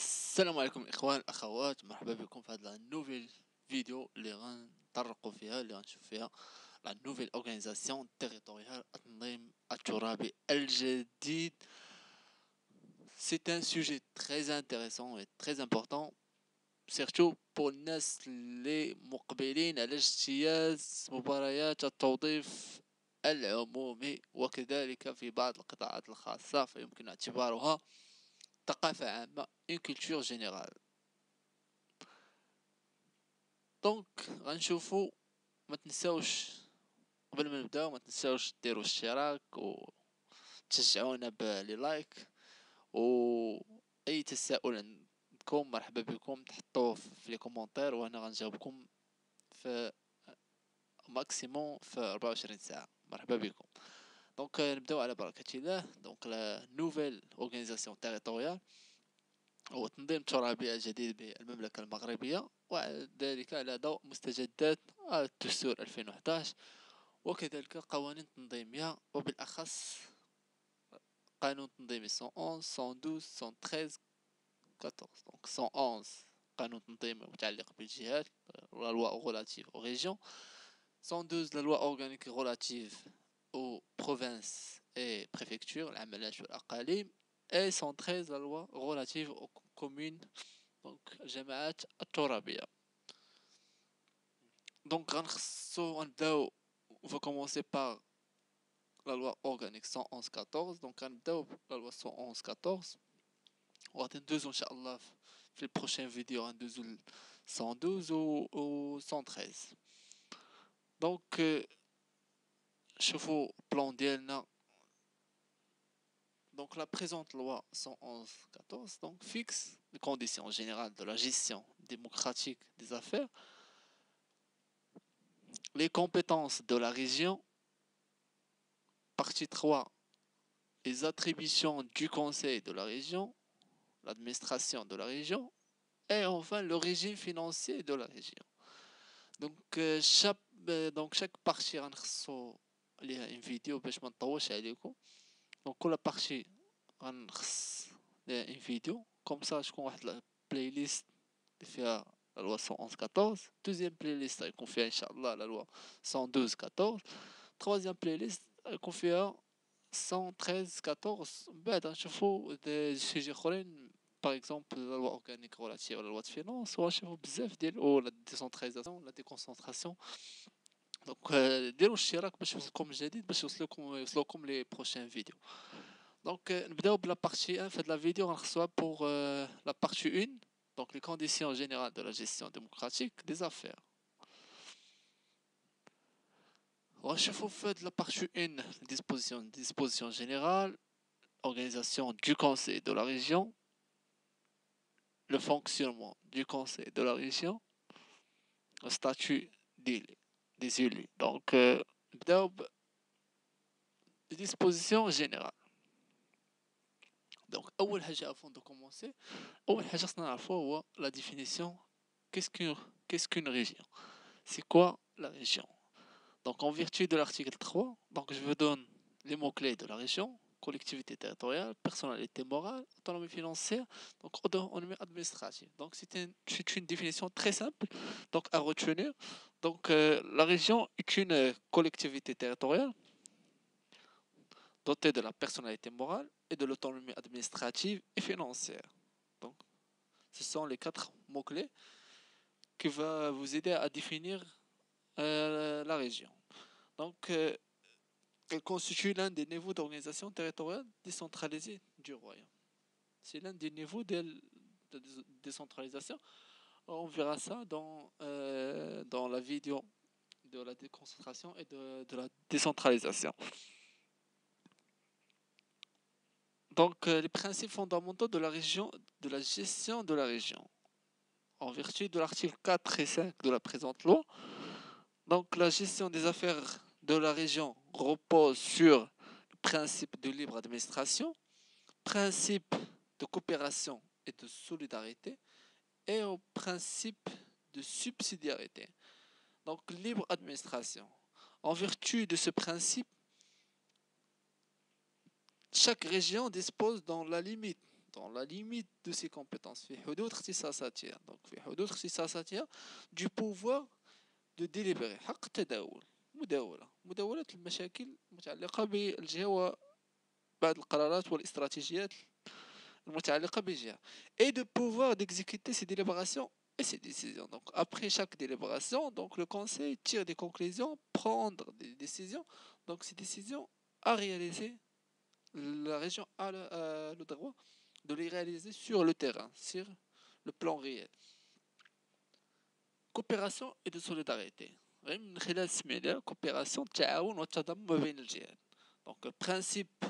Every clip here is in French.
السلام عليكم الاخوان الاخوات مرحبا بكم في هذا النوفيل فيديو اللي غنطرقوا فيها اللي غنشوف فيها لا نوفيل اورغانيزاسيون تيريتوريال التنظيم الترابي الجديد سي ان سوجي تري انتريسون اي تري امبورطون سيرتو بور الناس اللي مقبلين على اجتياز مباريات التوظيف العمومي وكذلك في بعض القطاعات الخاصة فيمكن اعتبارها ثقافة عامة اون كولتور جينيرال دونك غنشوفو ما تنساوش قبل ما نبداو ما تنساوش ديروا اشتراك و تشجعونا بلي لايك و اي تساؤل عندكم مرحبا بكم تحطوه في لي كومونتير وأنا غنجاوبكم في ماكسيموم في 24 ساعه مرحبا بكم دونك نبداو على بركه الله دونك لا نوفيل اورغانيزاسيون تيريتوريال هو تنظيم ترابي جديد بالمملكة المغربية وذلك على ضوء مستجدات الدستور 2011 وكذلك قوانين تنظيمية وبالأخص قانون تنظيمي 111 112 113 14 دونك 111 قانون تنظيمي متعلق بالجهات لا لوا غولاتيف أو ريجيون 112 لا لوا اورغانيك غولاتيف أو بروفانس اي بريفكتور العملات والأقاليم. et 113 la loi relative aux communes, donc Jamaat Torabia. Donc, on va commencer par la loi organique 111-14. Donc, on la loi 111-14. On va deux, Inch'Allah, dans les prochaines vidéos, on hein, 112 ou 113. Donc, euh, je vous plan d'Elna. Donc la présente loi 111-14 donc, fixe les conditions générales de la gestion démocratique des affaires, les compétences de la région, partie 3, les attributions du conseil de la région, l'administration de la région, et enfin le régime financier de la région. Donc, euh, chaque, euh, donc partie, hein, une vidéo, Donc, la partie غنخص ليها ان فيديو كوم سا تكون واحد البلاي ليست اللي فيها لا لوا 111 14 دوزيام بلاي ليست غيكون فيها ان شاء الله لا لوا 112 14 تروازيام بلاي ليست غيكون فيها 113 14 من بعد غنشوفو دي سوجي اخرين باغ اكزومبل لا لوا اورغانيك ريلاتيف ولا لوا فينونس وغنشوفو بزاف ديال ولا ديسونتراليزاسيون ولا ديكونسونطراسيون دونك ديروا اشتراك باش يوصلكم الجديد باش يوصلكم يوصلكم لي بروشين فيديو donc, euh, nous allons la partie 1 de la vidéo. On reçoit pour euh, la partie 1, donc les conditions générales de la gestion démocratique des affaires. On chauffe de la partie 1, disposition, disposition générale, organisation du conseil de la région, le fonctionnement du conseil de la région, le statut des, élus. Donc, euh, disposition générale. Donc, avant de commencer, la définition qu'est-ce qu'une région? C'est quoi la région? Donc, en vertu de l'article 3, donc je vous donne les mots-clés de la région collectivité territoriale, personnalité morale, autonomie financière, donc autonomie administrative. Donc c'est une, une, définition très simple donc à retenir. Donc euh, la région est une collectivité territoriale dotée de la personnalité morale et de l'autonomie administrative et financière. Donc ce sont les quatre mots-clés qui vont vous aider à définir euh, la région. Donc euh, elle constitue l'un des niveaux d'organisation territoriale décentralisée du royaume. C'est l'un des niveaux de, décentralisation. On verra ça dans, euh, dans la vidéo de la déconcentration et de, la décentralisation. Donc, euh, les principes fondamentaux de la région, de la gestion de la région, en vertu de l'article 4 et 5 de la présente loi. Donc, la gestion des affaires de la région repose sur le principe de libre administration, principe de coopération et de solidarité et au principe de subsidiarité. Donc libre administration. En vertu de ce principe, chaque région dispose dans la limite dans la limite de ses compétences في حدود اختصاصاتها donc في حدود اختصاصاتها du pouvoir de délibérer حق التداول مداولة مداولة المشاكل المتعلقة بالجهة وبعض القرارات والاستراتيجيات المتعلقة بالجهة et de pouvoir d'exécuter ses délibérations et ses décisions. Donc après chaque délibération, donc le conseil tire des conclusions, prendre des décisions. Donc ces décisions à réaliser, la région a le, euh, le droit de les réaliser sur le terrain, sur le plan réel. Coopération et de solidarité. من خلال سمينا coopération التعاون والتضامن ما بين الجهات. Donc le principe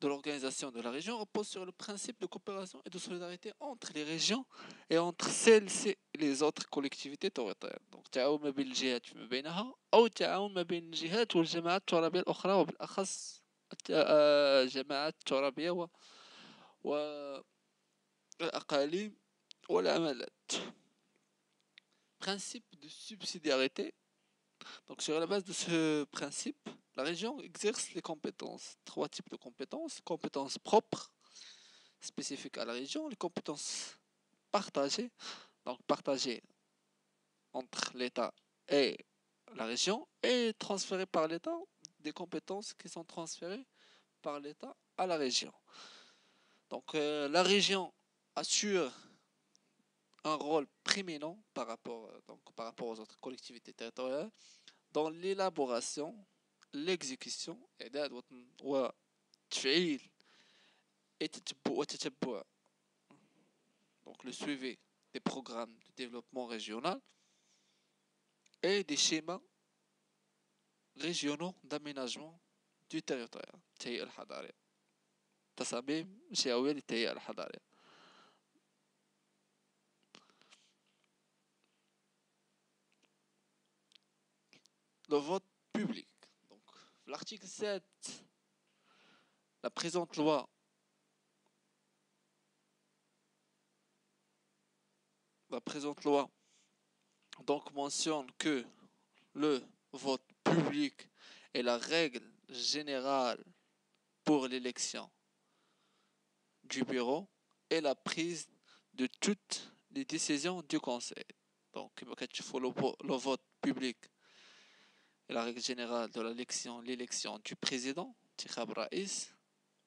de l'organisation de la région repose sur le principe de coopération et de solidarité entre les régions et entre celles et les autres collectivités territoriales. Donc التعاون ما بين الجهات فيما بينها أو التعاون ما بين الجهات والجماعات الترابية الأخرى وبالأخص الجماعات الترابية و والأقاليم والعملات. Principe de subsidiarité. Donc sur la base de ce principe, la région exerce les compétences. Trois types de compétences. Compétences propres, spécifiques à la région. Les compétences partagées, donc partagé entre l'État et la région, et transféré par l'État des compétences qui sont transférées par l'État à la région. Donc la région assure un rôle préminent par rapport, par rapport aux autres collectivités territoriales dans l'élaboration, l'exécution et donc le suivi des programmes de développement régional et des schémas régionaux d'aménagement du territoire التهيئة الحضارية تصاميم شهوية للتهيئة الحضارية le vote public. Donc, l'article 7, la présente loi la présente loi donc mentionne que le vote public est la règle générale pour l'élection du bureau et la prise de toutes les décisions du conseil. Donc, il faut le vote public et la règle générale de l'élection, l'élection du président,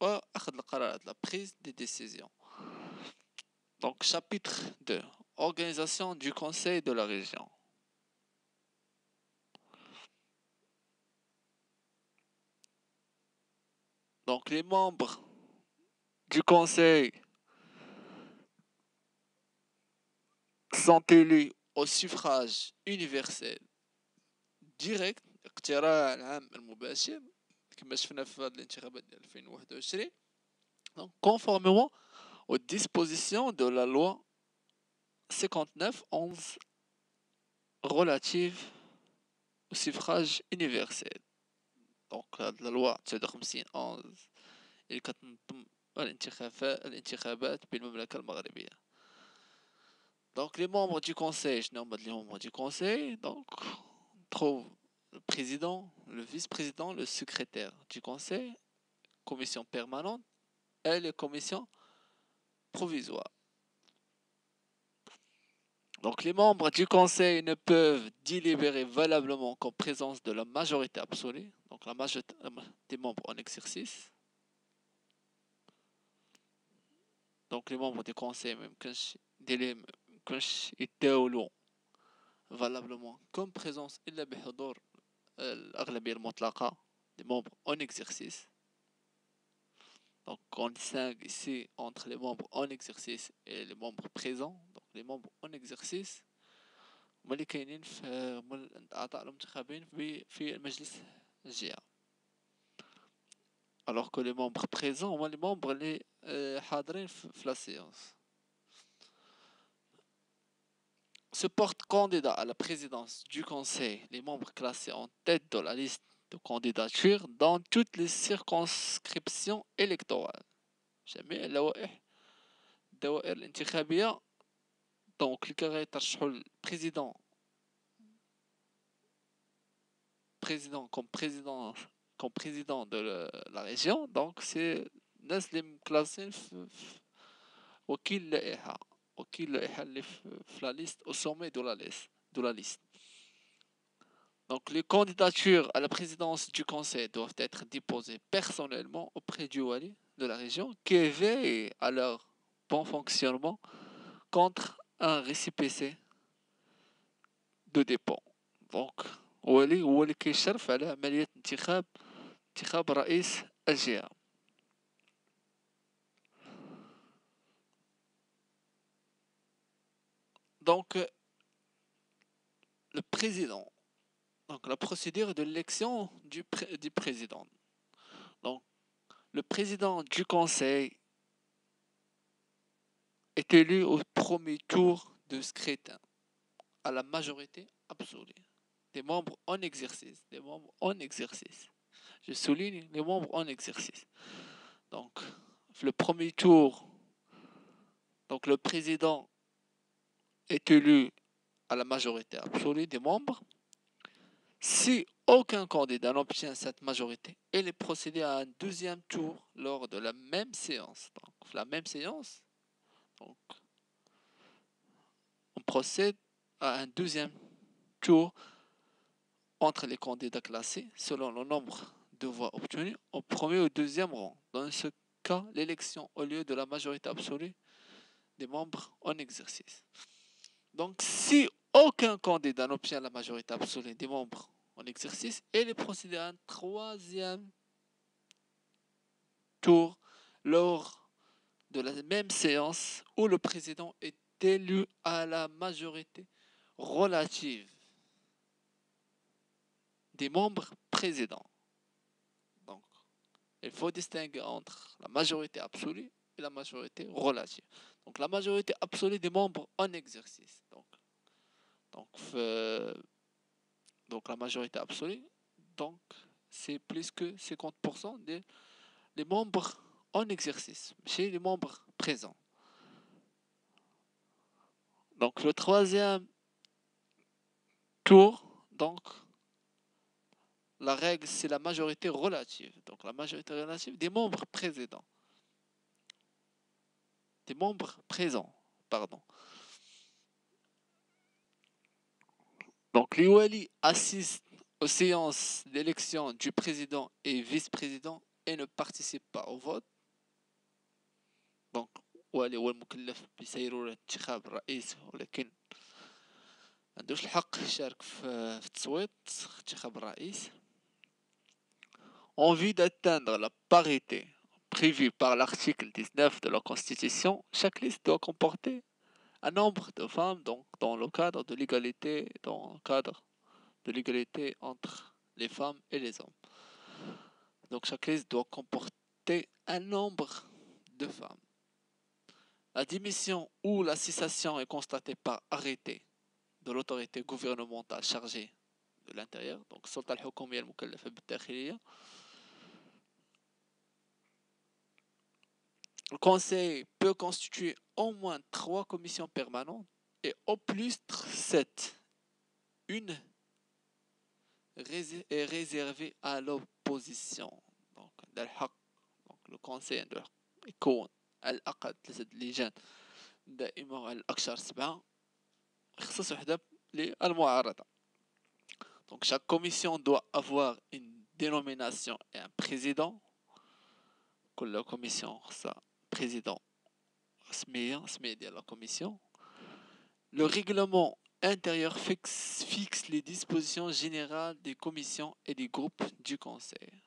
la prise des décisions. Donc, chapitre 2 Organisation du conseil de la région. Donc, les membres du conseil sont élus au suffrage universel direct اقتراع العام المباشر كما شفنا في هذه الانتخابات ديال 2021 donc conformément aux dispositions de la loi 59-11 relative au suffrage universel donc la loi 59-11 اللي كتنظم الانتخابات الانتخابات بالمملكة المغربية donc les membres du conseil شنو هما les membres du conseil donc trouve le président, le vice-président, le secrétaire du conseil, commission permanente et les commissions provisoires. Donc les membres du Conseil ne peuvent délibérer valablement qu'en présence de la majorité absolue, donc la majorité des membres en exercice. Donc les membres du Conseil, même quand étaient au valablement comme présence il euh, des membres en exercice. Donc on distingue ici entre les membres en exercice et les membres présents. les membres en exercice هما اللي كاينين في الأعضاء المنتخبين في المجلس الجهة. Alors que les membres présents هما les membres اللي حاضرين في la séance. se portent candidats à la présidence du Conseil les membres classés en tête de la liste de candidature dans toutes les circonscriptions électorales. جميع اللوائح الدوائر الانتخابية donc اللي كيترشحوا البريزيدون président comme président comme président de la région donc c'est الناس اللي مكلاسين في في وكيل اللائحة وكيل اللائحة اللي في في لا ليست au sommet de la liste de la liste Donc, les candidatures à la présidence du conseil doivent être déposées personnellement auprès du Wali de la région qui veille à leur bon fonctionnement contre un récépissé de dépôt. Donc, Wali هو اللي كيشرف على عملية انتخاب انتخاب رئيس الجهة. Donc, le président donc la procédure de l'élection du, du président. Donc le président du conseil est élu au premier tour de scrutin à la majorité absolue des membres en exercice, des membres en exercice. Je souligne les membres en exercice. Donc le premier tour, donc le président est élu à la majorité absolue des membres si aucun candidat n'obtient cette majorité, il est procédé à un deuxième tour lors de la même séance. Donc, la même séance, donc, on procède à un deuxième tour entre les candidats classés selon le nombre de voix obtenues au premier ou deuxième rang. Dans ce cas, l'élection au lieu de la majorité absolue des membres en exercice. Donc, si aucun candidat n'obtient la majorité absolue des membres en exercice, il est procédé à un troisième tour lors de la même séance où le président est élu à la majorité relative des membres présidents. Donc, il faut distinguer entre la majorité absolue et la majorité relative. Donc, la majorité absolue des membres en exercice. Donc, donc euh, donc la majorité absolue, donc c'est plus que 50% des membres en exercice, chez les membres présents. Donc le troisième tour, donc la règle c'est la majorité relative. Donc la majorité relative des membres présents. Des membres présents, pardon. Donc l'Iwali assiste aux séances d'élection du président et vice-président et ne participe pas au vote. Donc والي هو المكلف بسيرورة انتخاب الرئيس ولكن عندوش الحق يشارك في التصويت انتخاب الرئيس En vue d'atteindre la parité prévue par l'article 19 de la Constitution, chaque liste doit comporter un nombre de femmes donc, dans le cadre de l'égalité, dans le cadre de l'égalité entre les femmes et les hommes. Donc chaque liste doit comporter un nombre de femmes. La démission ou la cessation est constatée par arrêté de l'autorité gouvernementale chargée de l'intérieur, donc Le Conseil peut constituer au moins trois commissions permanentes et au plus sept. Une est réservée à l'opposition. Donc, le Conseil يكون على الأقل ثلاثة لجان دائما الأكثر سبعة يخصص وحدة للمعارضة. Donc chaque commission doit avoir une dénomination et un président. كل commission ça président de la commission. Le règlement intérieur fixe, fixe les dispositions générales des commissions et des groupes du Conseil.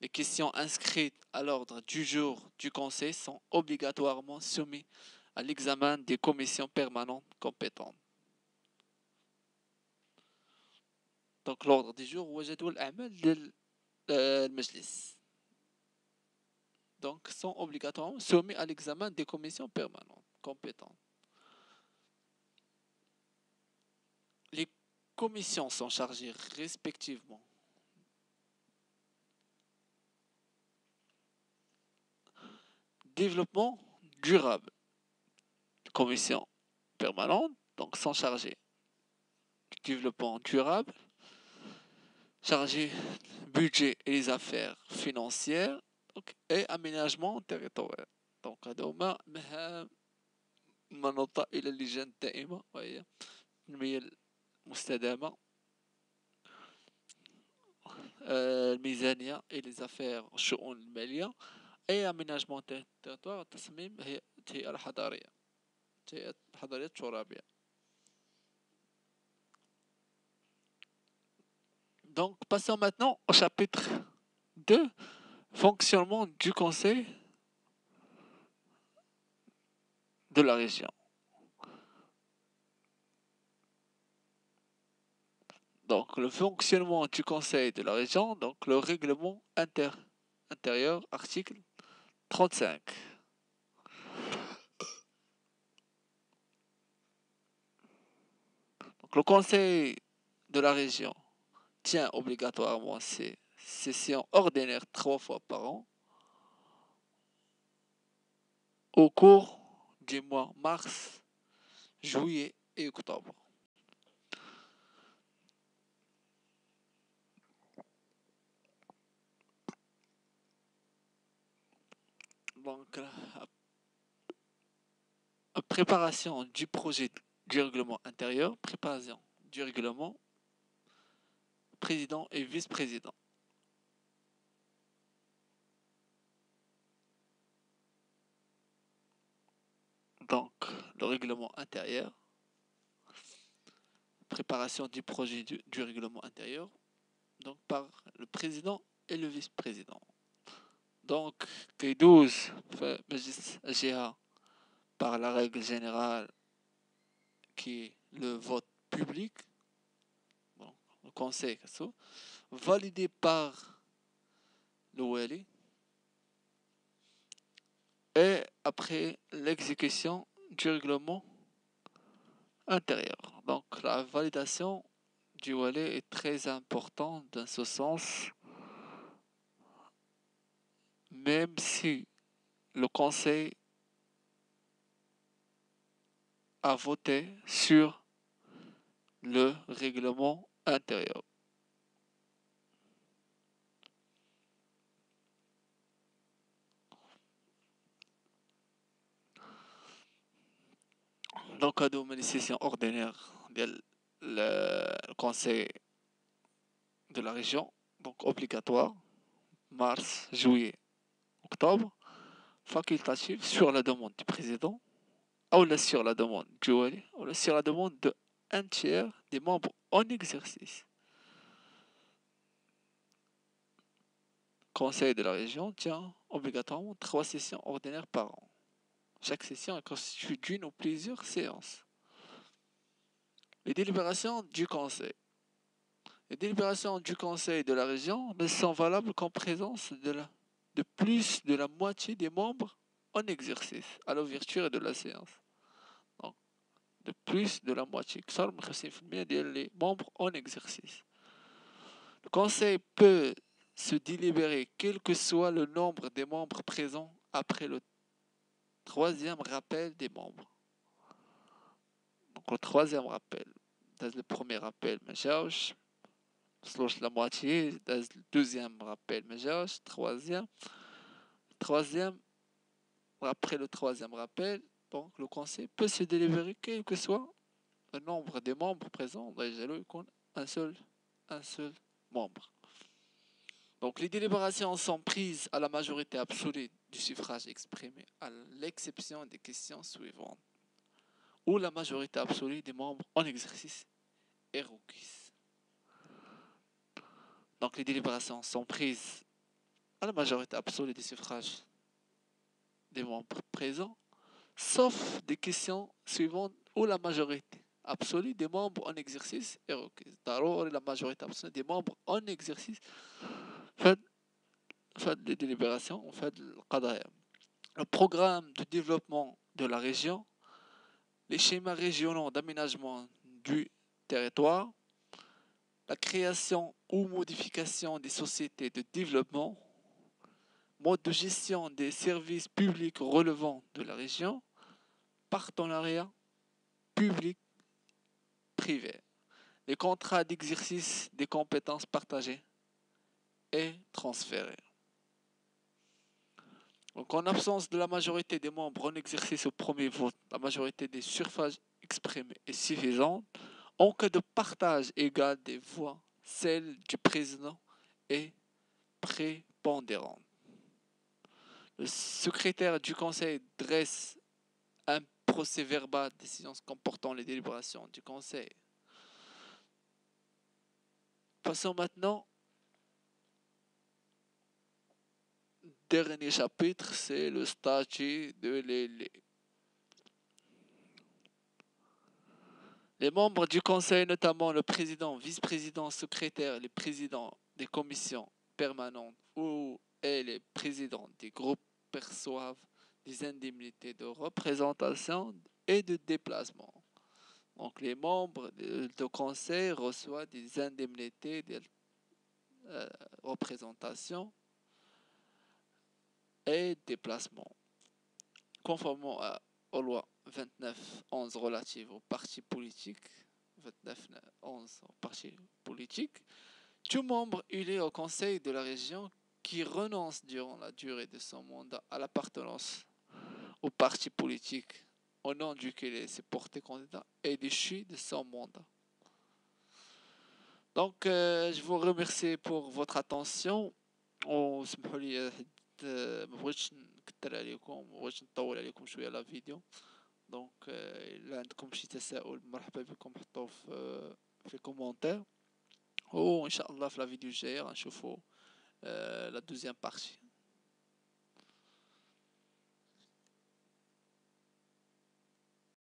Les questions inscrites à l'ordre du jour du Conseil sont obligatoirement soumises à l'examen des commissions permanentes compétentes. Donc l'ordre du jour هو جدول le Majlis donc sont obligatoirement soumis à l'examen des commissions permanentes compétentes. Les commissions sont chargées respectivement développement durable. Commission permanente, donc sont chargées développement durable, chargées budget et les affaires financières, دونك اي اميناجمون تيريتوريال دونك هادو هما مهام المنوطة الى اللجان الدائمة وهي التنمية المستدامة آه، الميزانية اي لي زافير الشؤون المالية اي اميناجمون تيريتوار التصميم هي الهيئة الحضارية الهيئة الحضارية الترابية Donc, passons maintenant au chapitre 2, fonctionnement du conseil de la région. Donc, le fonctionnement du conseil de la région, donc le règlement inter intérieur, article 35. Donc, le conseil de la région tient obligatoirement ses sessions ordinaires trois fois par an au cours du mois mars, juillet et octobre. Donc, préparation du projet du règlement intérieur, préparation du règlement président et vice-président. Donc, le règlement intérieur, préparation du projet du, règlement intérieur, donc par le président et le vice-président. Donc, T12 fait GA par la règle générale qui est le vote public le conseil validé par le Wali et après l'exécution du règlement intérieur. Donc la validation du Wali est très importante dans ce sens, même si le conseil a voté sur le règlement intérieur. Donc, à une session ordinaire le conseil de la région, donc obligatoire, mars, juillet, octobre, facultatif sur la demande du président, ou sur la demande du ou sur la demande de un tiers des membres en exercice. Conseil de la région tient obligatoirement trois sessions ordinaires par an. Chaque session est constituée d'une ou plusieurs séances. Les délibérations du conseil. Les délibérations du conseil de la région ne sont valables qu'en présence de, la, de plus de la moitié des membres en exercice à l'ouverture de la séance de plus de la moitié, des membres en exercice. Le Conseil peut se délibérer quel que soit le nombre des membres présents après le troisième rappel des membres. Donc le troisième rappel, dans le premier rappel, charge, la moitié, dans le deuxième rappel, charge, troisième, troisième, après le troisième rappel, donc, le conseil peut se délivrer quel que soit le nombre de membres présents dans un seul, un seul membre. Donc, les délibérations sont prises à la majorité absolue du suffrage exprimé, à l'exception des questions suivantes, où la majorité absolue des membres en exercice est requise. Donc, les délibérations sont prises à la majorité absolue du suffrage des membres présents sauf des questions suivantes où la majorité absolue des membres en exercice est requise. la majorité absolue des membres en exercice fait, fait des délibérations, on fait le Le programme de développement de la région, les schémas régionaux d'aménagement du territoire, la création ou modification des sociétés de développement, mode de gestion des services publics relevant de la région, partenariat public-privé, les contrats d'exercice des compétences partagées et transférées. Donc en absence de la majorité des membres en exercice au premier vote, la majorité des suffrages exprimés est suffisante. En cas de partage égal des voix, celle du président est prépondérante. Le secrétaire du Conseil dresse un procès verbal de décisions comportant les délibérations du Conseil. Passons maintenant dernier chapitre, c'est le statut de l'élé. Les membres du Conseil, notamment le président, vice-président, secrétaire, les présidents des commissions permanentes ou et les présidents des groupes perçoivent des indemnités de représentation et de déplacement. Donc les membres du conseil reçoivent des indemnités de euh, représentation et déplacement. Conformément aux lois 29-11 relatives aux partis politiques, 29-11 aux partis politiques, tout membre élu au Conseil de la région qui renonce durant la durée de son mandat à l'appartenance au parti politique au nom duquel il s'est porté candidat est déchu de son mandat. Donc, euh, je vous remercie pour votre attention. On se euh, ما بغيتش نكثر عليكم ما بغيتش نطول عليكم شوية لا فيديو دونك الا عندكم شي تساؤل مرحبا بكم حطوه في في كومونتير وان شاء الله في لا فيديو الجاية غنشوفوا la deuxième partie.